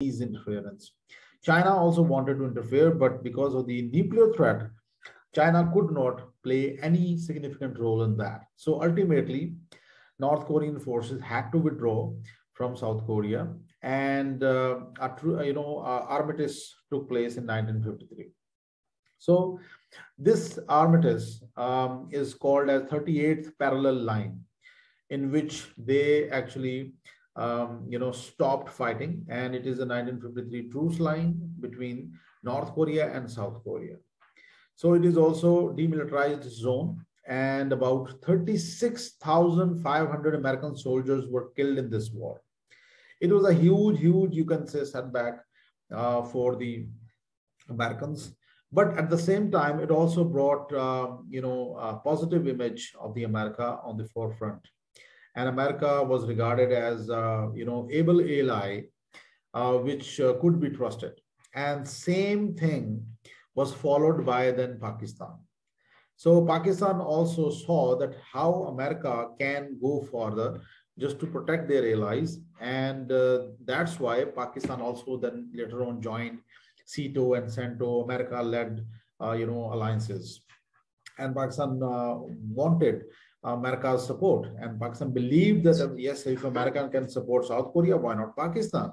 Chinese interference. China also wanted to interfere, but because of the nuclear threat, China could not play any significant role in that. So ultimately, North Korean forces had to withdraw from South Korea, and uh, you know uh, armistice took place in 1953. So this armistice um, is called as 38th parallel line, in which they actually um, you know stopped fighting, and it is the 1953 truce line between North Korea and South Korea. So it is also demilitarized zone and about 36,500 American soldiers were killed in this war. It was a huge, huge, you can say, setback uh, for the Americans. But at the same time, it also brought, uh, you know, a positive image of the America on the forefront. And America was regarded as, uh, you know, able ally, uh, which uh, could be trusted. And same thing was followed by then Pakistan. So Pakistan also saw that how America can go further just to protect their allies. And uh, that's why Pakistan also then later on joined SEATO and CENTO, America-led, uh, you know, alliances. And Pakistan uh, wanted America's support. And Pakistan believed that, uh, yes, if America can support South Korea, why not Pakistan?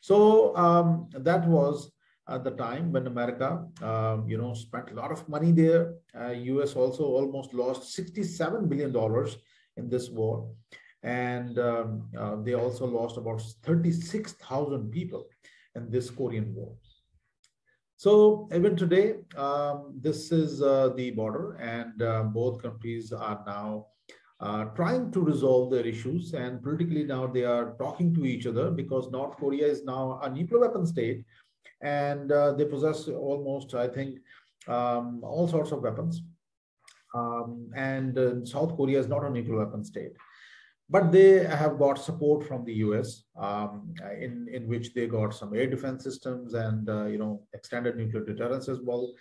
So um, that was at the time when America, um, you know, spent a lot of money there. Uh, U.S. also almost lost 67 billion dollars in this war, and um, uh, they also lost about 36,000 people in this Korean War. So even today, um, this is uh, the border, and uh, both countries are now uh, trying to resolve their issues. And politically now they are talking to each other because North Korea is now a nuclear weapon state, and uh, they possess almost, I think, um, all sorts of weapons. Um, and uh, South Korea is not a nuclear weapon state but they have got support from the US um, in, in which they got some air defense systems and, uh, you know, extended nuclear deterrence as well.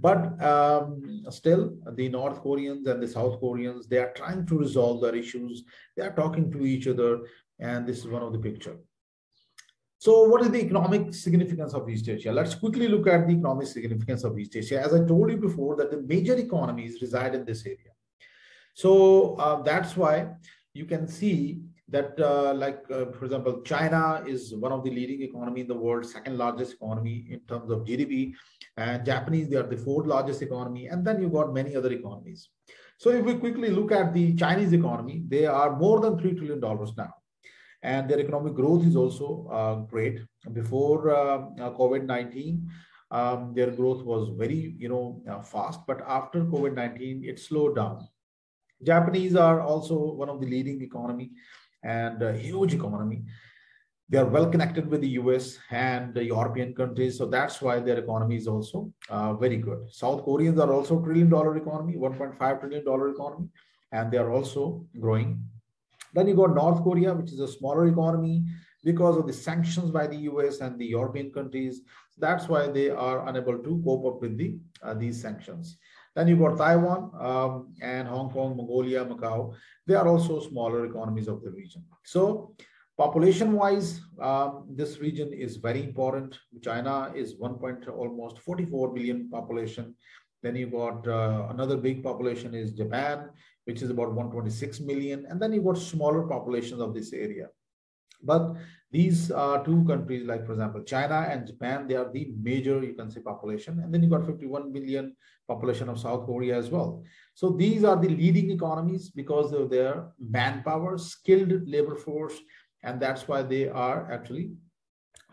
But um, still, the North Koreans and the South Koreans, they are trying to resolve their issues. They are talking to each other, and this is one of the picture. So what is the economic significance of East Asia? Let's quickly look at the economic significance of East Asia. As I told you before, that the major economies reside in this area. So uh, that's why you can see that uh, like uh, for example china is one of the leading economy in the world second largest economy in terms of gdp and japanese they are the fourth largest economy and then you got many other economies. So if we quickly look at the chinese economy they are more than 3 trillion dollars now and their economic growth is also uh, great. Before uh, uh, covid-19 um, their growth was very you know uh, fast but after covid-19 it slowed down Japanese are also one of the leading economy and a huge economy. They are well connected with the US and the European countries. So that's why their economy is also uh, very good. South Koreans are also trillion dollar economy, $1.5 trillion economy, and they are also growing. Then you got North Korea, which is a smaller economy because of the sanctions by the US and the European countries. That's why they are unable to cope up with the uh, these sanctions. Then you got Taiwan um, and Hong Kong, Mongolia, Macau. They are also smaller economies of the region. So population wise, um, this region is very important. China is 1. Point, almost 44 million population. Then you've got uh, another big population is Japan, which is about 126 million. And then you've got smaller populations of this area. But these are two countries, like for example, China and Japan, they are the major, you can say, population. And then you got 51 million population of South Korea as well. So these are the leading economies because of their manpower, skilled labor force, and that's why they are actually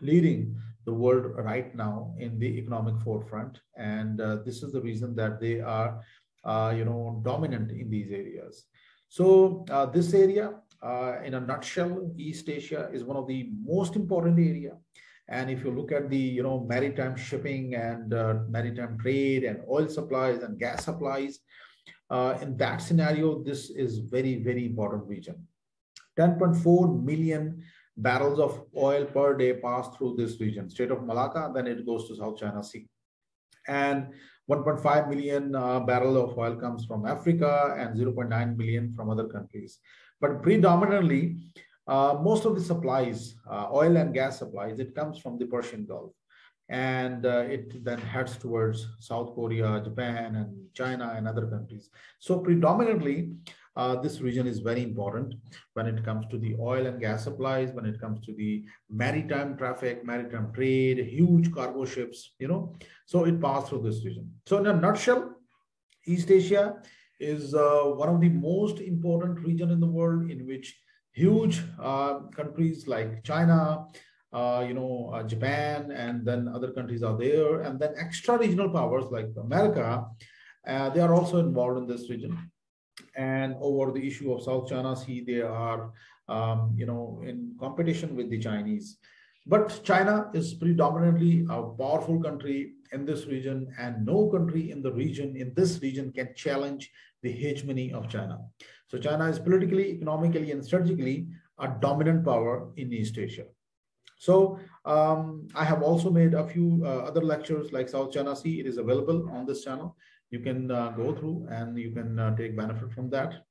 leading the world right now in the economic forefront. And uh, this is the reason that they are, uh, you know, dominant in these areas. So uh, this area, uh, in a nutshell, East Asia is one of the most important area. And if you look at the you know maritime shipping and uh, maritime trade and oil supplies and gas supplies, uh, in that scenario, this is very very important region. 10.4 million barrels of oil per day pass through this region, Strait of Malacca, then it goes to South China Sea. And 1.5 million uh, barrel of oil comes from Africa and 0.9 million from other countries. But predominantly, uh, most of the supplies, uh, oil and gas supplies, it comes from the Persian Gulf. And uh, it then heads towards South Korea, Japan, and China, and other countries. So, predominantly, uh, this region is very important when it comes to the oil and gas supplies, when it comes to the maritime traffic, maritime trade, huge cargo ships, you know. So, it passed through this region. So, in a nutshell, East Asia is uh, one of the most important region in the world in which huge uh, countries like China, uh, you know, uh, Japan, and then other countries are there, and then extra regional powers like America, uh, they are also involved in this region. And over the issue of South China Sea, they are, um, you know, in competition with the Chinese. But China is predominantly a powerful country in this region, and no country in the region, in this region, can challenge the hegemony of China. So China is politically, economically, and strategically a dominant power in East Asia. So um, I have also made a few uh, other lectures like South China Sea. It is available on this channel. You can uh, go through and you can uh, take benefit from that.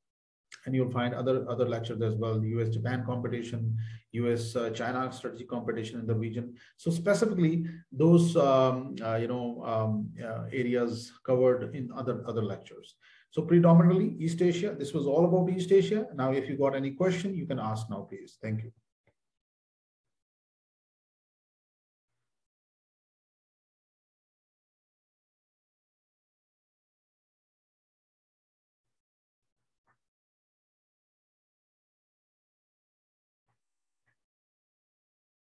And you'll find other other lectures as well, US-Japan competition, US-China uh, strategy competition in the region. So specifically, those um, uh, you know um, uh, areas covered in other other lectures. So predominantly East Asia. This was all about East Asia. Now, if you got any question, you can ask now, please. Thank you.